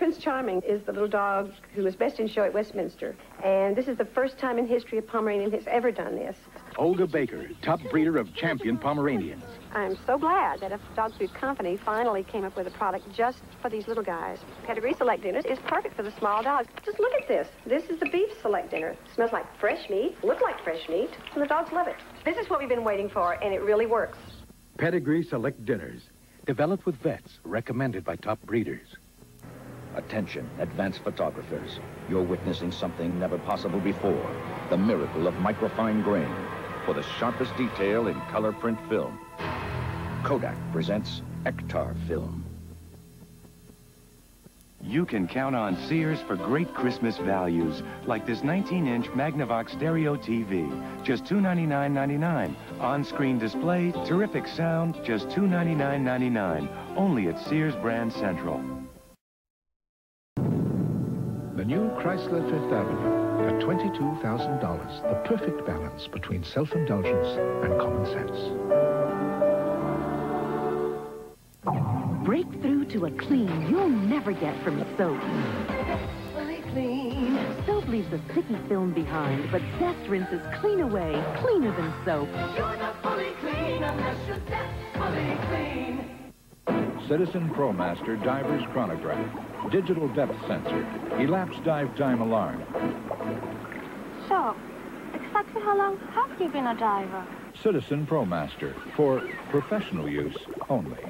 Prince Charming is the little dog who was best in show at Westminster. And this is the first time in history a Pomeranian has ever done this. Olga Baker, top breeder of champion Pomeranians. I'm so glad that a dog food company finally came up with a product just for these little guys. Pedigree Select Dinners is perfect for the small dogs. Just look at this. This is the beef select dinner. smells like fresh meat, look like fresh meat, and the dogs love it. This is what we've been waiting for, and it really works. Pedigree Select Dinners. Developed with vets, recommended by top breeders. Attention, advanced photographers. You're witnessing something never possible before. The miracle of microfine grain. For the sharpest detail in color print film. Kodak presents Ektar Film. You can count on Sears for great Christmas values, like this 19-inch Magnavox Stereo TV, just $299.99. On-screen display, terrific sound, just $299.99. Only at Sears Brand Central. The new Chrysler Fifth Avenue at $22,000. The perfect balance between self-indulgence and common sense. Break through to a clean you'll never get from soap. Fully clean. Soap leaves a sticky film behind, but Zest rinses clean away, cleaner than soap. You're not fully clean unless you're Zest fully clean. Citizen ProMaster Diver's Chronograph. Digital depth sensor. Elapsed dive time alarm. So, exactly how long have you been a diver? Citizen ProMaster. For professional use only.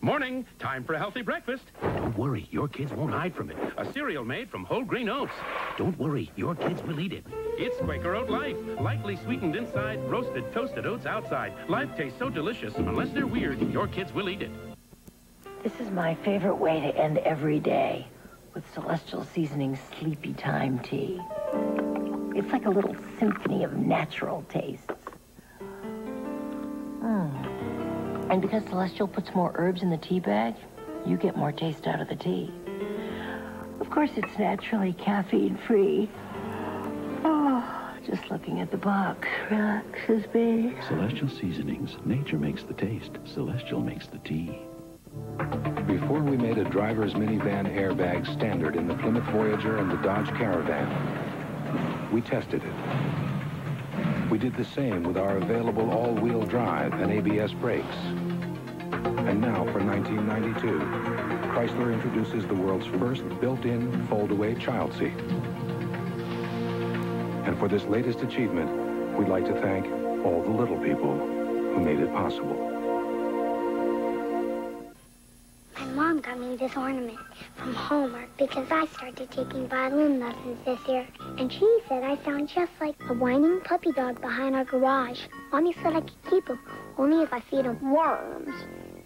Morning. Time for a healthy breakfast. Don't worry. Your kids won't hide from it. A cereal made from whole grain oats. Don't worry. Your kids will eat it. It's Quaker Oat Life. Lightly sweetened inside, roasted, toasted oats outside. Life tastes so delicious. Unless they're weird, your kids will eat it. This is my favorite way to end every day with Celestial Seasoning's Sleepy Time tea. It's like a little symphony of natural tastes. Mmm. And because Celestial puts more herbs in the tea bag, you get more taste out of the tea. Of course, it's naturally caffeine-free. Oh, just looking at the box relaxes me. Celestial Seasonings. Nature makes the taste. Celestial makes the tea. Before we made a driver's minivan airbag standard in the Plymouth Voyager and the Dodge Caravan, we tested it. We did the same with our available all-wheel drive and ABS brakes. And now for 1992, Chrysler introduces the world's first built-in fold-away child seat. And for this latest achievement, we'd like to thank all the little people who made it possible. Got me this ornament from Hallmark because I started taking violin lessons this year. And she said I sound just like a whining puppy dog behind our garage. Mommy said I could keep him, only if I feed him worms.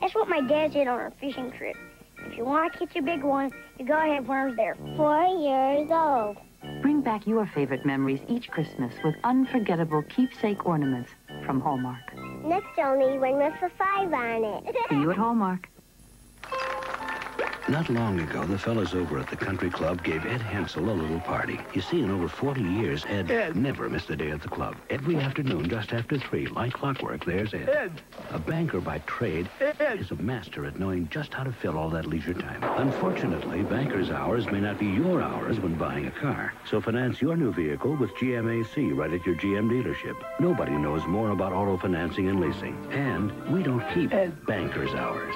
That's what my dad did on our fishing trip. If you want to catch a big one, you go ahead worms there. Four years old. Bring back your favorite memories each Christmas with unforgettable keepsake ornaments from Hallmark. Next only one with a five on it. See you at Hallmark. Not long ago, the fellas over at the country club gave Ed Hansel a little party. You see, in over 40 years, Ed, Ed. never missed a day at the club. Every afternoon, just after 3, like clockwork, there's Ed. Ed. A banker by trade Ed. is a master at knowing just how to fill all that leisure time. Unfortunately, banker's hours may not be your hours when buying a car. So finance your new vehicle with GMAC right at your GM dealership. Nobody knows more about auto financing and leasing. And we don't keep Ed. banker's hours.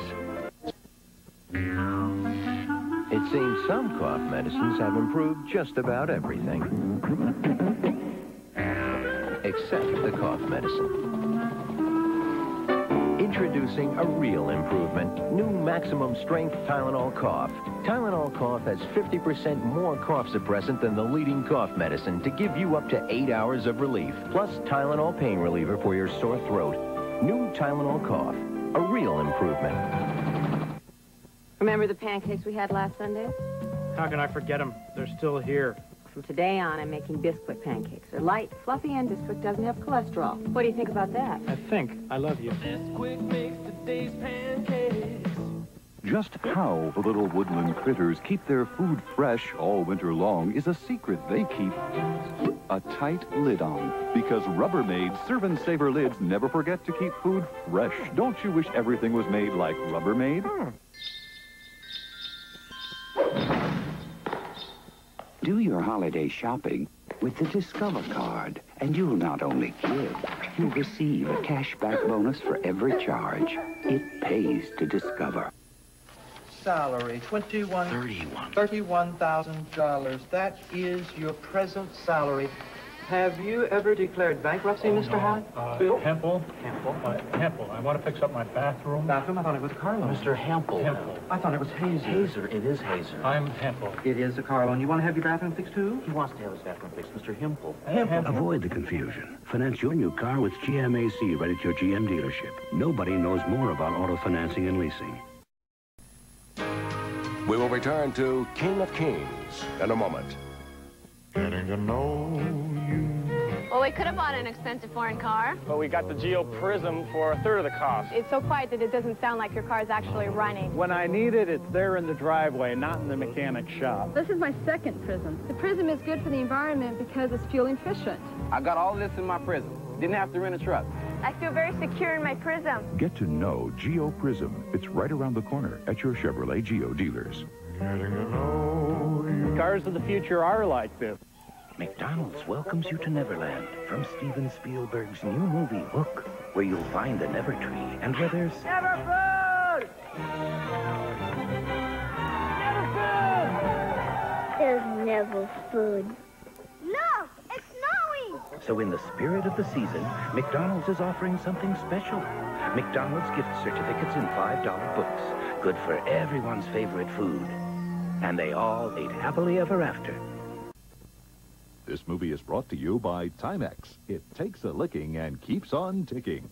Seems some cough medicines have improved just about everything. Except the cough medicine. Introducing a real improvement. New maximum strength Tylenol Cough. Tylenol Cough has 50% more cough suppressant than the leading cough medicine to give you up to 8 hours of relief. Plus Tylenol pain reliever for your sore throat. New Tylenol Cough. A real improvement. Remember the pancakes we had last Sunday? How can I forget them? They're still here. From today on, I'm making Bisquick pancakes. They're light, fluffy, and Bisquick doesn't have cholesterol. What do you think about that? I think I love you. Bisquick makes today's pancakes. Just how the little woodland critters keep their food fresh all winter long is a secret they keep a tight lid on. Because Rubbermaid Serve and Savor lids never forget to keep food fresh. Don't you wish everything was made like Rubbermaid? Hmm. Do your holiday shopping with the Discover card, and you'll not only give, you'll receive a cashback bonus for every charge. It pays to Discover. Salary, 21... 31. $31,000. That is your present salary. Have you ever declared bankruptcy, Mr. Hyde? Uh, Bill? Hempel? Hempel? Uh, Hempel, I want to fix up my bathroom. Bathroom? I thought it was Carlo. Mr. Hempel. Hempel. I thought it was Hazer. Hazer, it is Hazer. I'm Hempel. It is a Carlo. And you want to have your bathroom fixed, too? He wants to have his bathroom fixed, Mr. Hempel. Hempel. Avoid the confusion. Finance your new car with GMAC right at your GM dealership. Nobody knows more about auto financing and leasing. We will return to King of Kings in a moment. Getting to know you. Well, we could have bought an expensive foreign car. But we got the Geo Prizm for a third of the cost. It's so quiet that it doesn't sound like your car is actually running. When I need it, it's there in the driveway, not in the mechanic shop. This is my second Prizm. The Prizm is good for the environment because it's fuel efficient. I got all this in my Prizm. Didn't have to rent a truck. I feel very secure in my Prizm. Get to know Geo Prizm. It's right around the corner at your Chevrolet Geo dealers. Cars of the future are like this. McDonald's welcomes you to Neverland from Steven Spielberg's new movie, Hook, where you'll find the Never Tree and where there's Never food! There's never food. No! It's snowing! So in the spirit of the season, McDonald's is offering something special. McDonald's gift certificates in $5 books, good for everyone's favorite food. And they all ate happily ever after. This movie is brought to you by Timex. It takes a licking and keeps on ticking.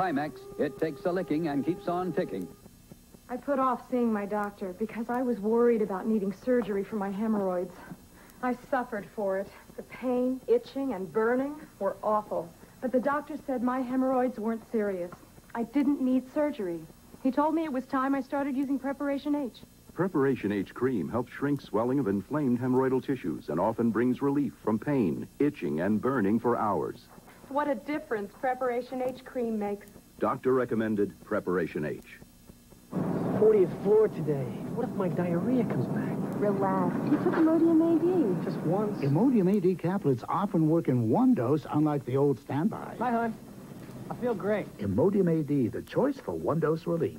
Timex, it takes a licking and keeps on ticking. I put off seeing my doctor because I was worried about needing surgery for my hemorrhoids. I suffered for it. The pain, itching, and burning were awful. But the doctor said my hemorrhoids weren't serious. I didn't need surgery. He told me it was time I started using Preparation H. Preparation H cream helps shrink swelling of inflamed hemorrhoidal tissues and often brings relief from pain, itching, and burning for hours. What a difference Preparation H cream makes. Doctor recommended Preparation H. 40th floor today. What if my diarrhea comes back? Relax. You took Imodium AD. Just once. Imodium AD caplets often work in one dose, unlike the old standby. Bye, hon. I feel great. Imodium AD, the choice for one-dose relief.